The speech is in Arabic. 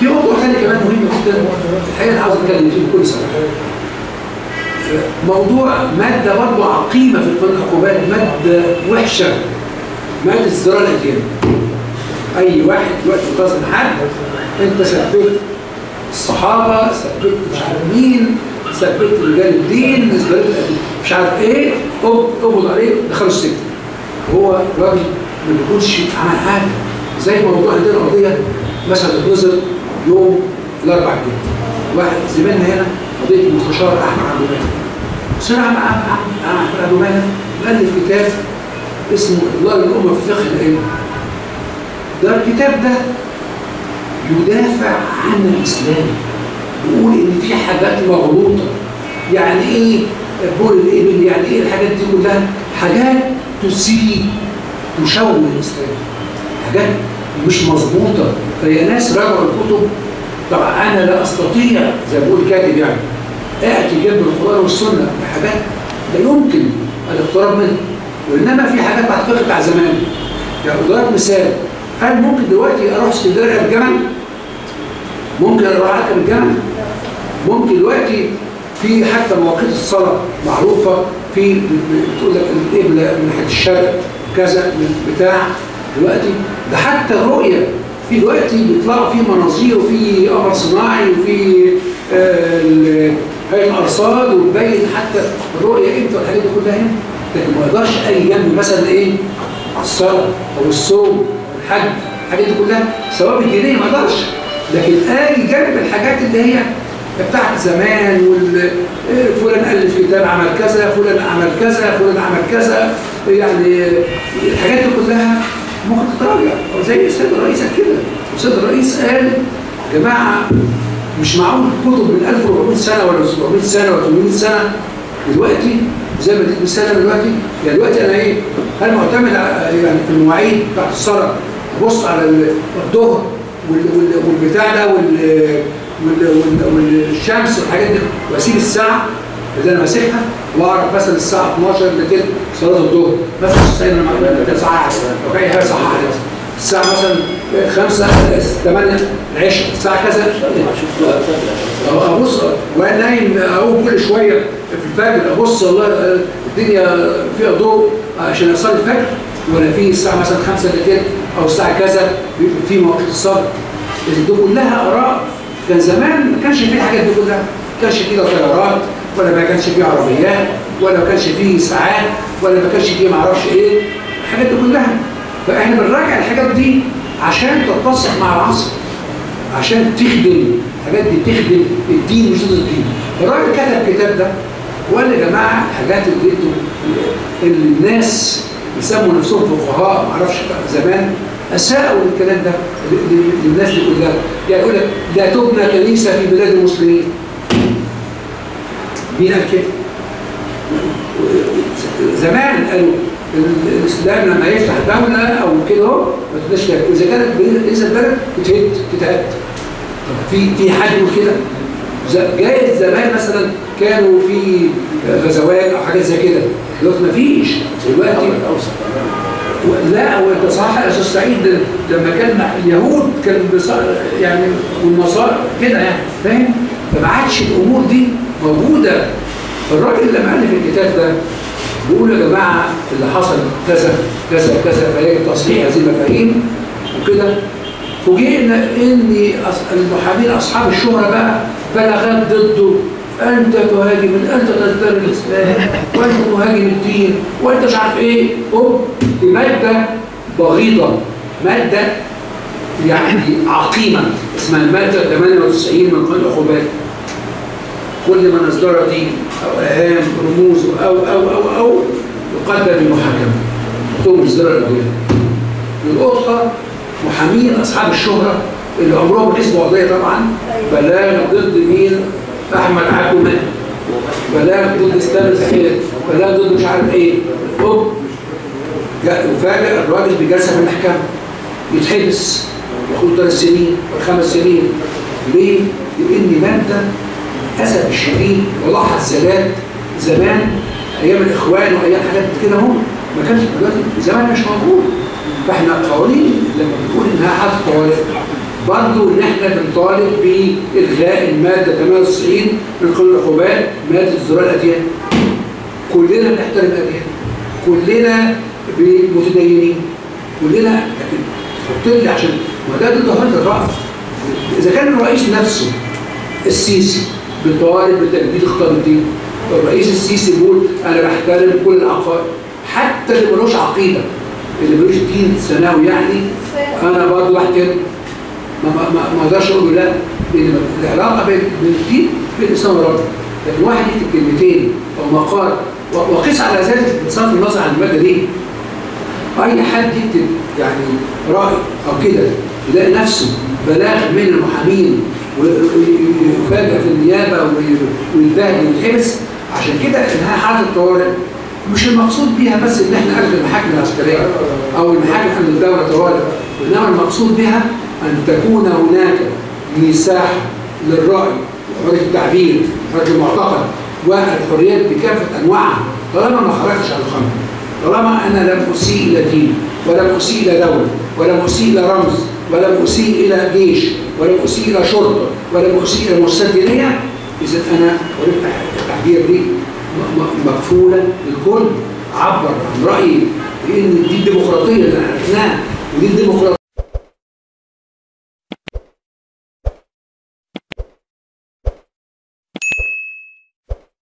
في موضوع ثاني كمان مهم جدا الحقيقة أنا عاوز أتكلم فيه بكل صراحة. موضوع مادة برضه عقيمة في قانون العقوبات مادة وحشة مادة ازدراء الاديان أي واحد دلوقتي متصل حد أنت سببت الصحابة سببت مش عارف مين سببت رجال الدين. مش عارف إيه قبض عليه دخلوا السجن. هو راجل ما بيكونش عمل حاجة. زي موضوع عندنا قضية مثلا نزل يوم الاربع كده واحد زميلنا هنا قضية المستشار أحمد عبد المنعم. أستاذ أحمد عبد المنعم مؤلف كتاب اسمه الله الامه في فقه العلم. ده الكتاب ده يدافع عن الإسلام. بيقول إن في حاجات مغلوطة. يعني إيه بول الإبل؟ يعني إيه الحاجات دي كلها؟ حاجات تسيء تشوه الإسلام. حاجات مش مظبوطة. فهي ناس راجعوا الكتب طبعا أنا لا أستطيع زي ما بقول كاتب يعني آتي جنب القرآن والسنة بحاجات لا يمكن الاقتراب منها وإنما في حاجات بعد فقه بتاع زمان. يعني اضرب مثال هل ممكن دلوقتي أروح اسكندرية الجامع؟ ممكن أروح اركب الجامع؟ ممكن دلوقتي في حتى مواقيت الصلاة معروفة في بتقول لك القبله من ناحية الشرق كذا بتاع دلوقتي ده حتى الرؤيه في دلوقتي بيطلعوا فيه مناظير وفي قمر صناعي وفي آه الأرصاد وتبين حتى الرؤية إمتى والحاجات دي كلها هنا لكن ما يقدرش أي جنب مثلا إيه؟ الصلاة أو الصوم الحج الحاجات دي كلها ثواب الدينيه ما أقدرش لكن أجي جنب الحاجات اللي هي بتاعت زمان فلان ألف كتاب عمل كذا فلان عمل كذا فلان عمل كذا يعني الحاجات دي كلها ممكن تتراجع زي السيد الرئيس كده. السيد الرئيس قال يا جماعة مش معقول كتب من 1400 سنة ولا 700 سنة ولا 800 سنة دلوقتي زي ما اديت مثال دلوقتي؟ يعني دلوقتي أنا إيه؟ هل معتمد يعني في المواعيد بتاعت الصلاة؟ أبص على الظهر والبتاع ده والشمس والحاجات دي وأسيب الساعة اللي أنا ماسكها واعرف مثلا الساعة 12 الا تلت صلاة الظهر. مثلا الساعة أنا ساعه لو اي حاجة صححها الساعة مثلا 5 8 العشاء الساعة كذا. أبص وأنا نايم اقوم كل شوية في الفجر. أبص والله الدنيا فيها ضوء عشان اصلي الفجر. ولا في الساعة مثلا 5 الا تلت أو الساعة كذا في مواقيت الصلاة. دي كلها آراء. كان زمان ما كانش فيه الحاجات دي كلها. ما كانش لا طيارات ولا ما كانش فيه عربيات ولا ما كانش فيه ساعات ولا ما كانش فيه ما أعرفش إيه. الحاجات دي كلها. فإحنا بنراجع الحاجات دي عشان تتسق مع العصر عشان تخدم. الحاجات دي تخدم الدين مش ضد الدين. الراجل كتب الكتاب ده وقال يا جماعة الحاجات اللي أنتوا الناس يسموا نفسهم فقهاء ما أعرفش زمان أساءوا الكلام ده للناس دي كلها. يعني يقول لك لا تبنى كنيسة في بلاد المسلمين. مين قال كده؟ زمان قالوا الإسلام لما يفتح دولة أو كده أهو ما تبقاش إذا كانت إذا البلد تتهد تتهد في في حد كده جايز زمان مثلا كانوا في غزوات أو حاجات زي كده. دلوقتي ما فيش. دلوقتي لا هو انت صح يا أستاذ سعيد لما كان اليهود كان يعني والنصارى كده يعني فاهم؟ فما عادش الأمور دي موجودة. فالراجل لما الف الكتاب ده بيقول يا جماعة اللي حصل كذا كذا كذا فيجب تصحيح هذه المفاهيم وكده. فوجئنا ان المحامين أصحاب الشهرة بقى بلاغات ضده. أنت تهاجم أنت تزدر الاسلام وأنت تهاجم الدين. وأنت مش عارف إيه. قم بماده بغيضة. مادة يعني عقيمة. اسمها المادة 98 من قانون العقوبات. كل من أصدر دين أو اهام رموز أو أو أو أو يقدم المحاكمه ثم اصدار الادويه يلقطها محامين أصحاب الشهرة اللي عمرهم كسبوا قضية طبعا. بلاغ ضد مين؟ أحمد عبده. مات بلاغ ضد إسلام الخير بلاغ ضد مش عارف إيه. هوب وفاجئ الراجل بجلسة في المحكمة. يتحبس. ياخد ثلاث سنين أو خمس سنين. ليه؟ لأن مادة اسف الشديد ولاحظ زلات زمان أيام الإخوان وأيام حاجات كده أهو. ما كانش دلوقتي زمان مش موجود. فإحنا قوانين لما بنقول إنها حالة طوارئ برضو إن إحنا بنطالب بإلغاء المادة 98 من قانون العقوبات مادة ازدراء الاديان كلنا بنحترم الاديان كلنا متدينين كلنا لكن تحط لي عشان ما ده ضد الراي إذا كان الرئيس نفسه السيسي بيطالب بتجديد خطاب الدين الرئيس السيسي بيقول أنا بحترم كل العقائد حتى اللي ملوش عقيدة اللي ملوش دين ثانوي يعني أنا برضه بحترم ما ما أقدرش أقول لا لأن العلاقة بين الدين بين الانسان وربه لكن واحد يكتب كلمتين أو مقال وقيس على ذلك بصرف النظر عن المادة دي أي حد يكتب يعني رأي أو كده يلاقي نفسه بلاغ من المحامين. و- و- ويفاجئ في النيابة وي- ويتبهدل ويتحبس عشان كده إنها حاله الطوارئ مش المقصود بيها بس إن إحنا نلغي المحاكم العسكرية أو المحاكم عند الدولة طوارئ إنما المقصود بها أن تكون هناك مساحه للرأي وحرية التعبير وحريه المعتقد والحريات بكافة أنواعها طالما ما خرجتش على الخمر طالما أنا لم أسيء إلى دين ولم اسيء إلى دوله ولم اسيء إلى رمز ولم اسيء إلى جيش ولم اسيء إلى شرطة ولم اسيء إلى مؤسسات دينيه إذا أنا حريه التعبير دي م- م- مكفوله للكل. عبر عن رأيي لأن دي الديمقراطية اللي إحنا ودي الديمقراطية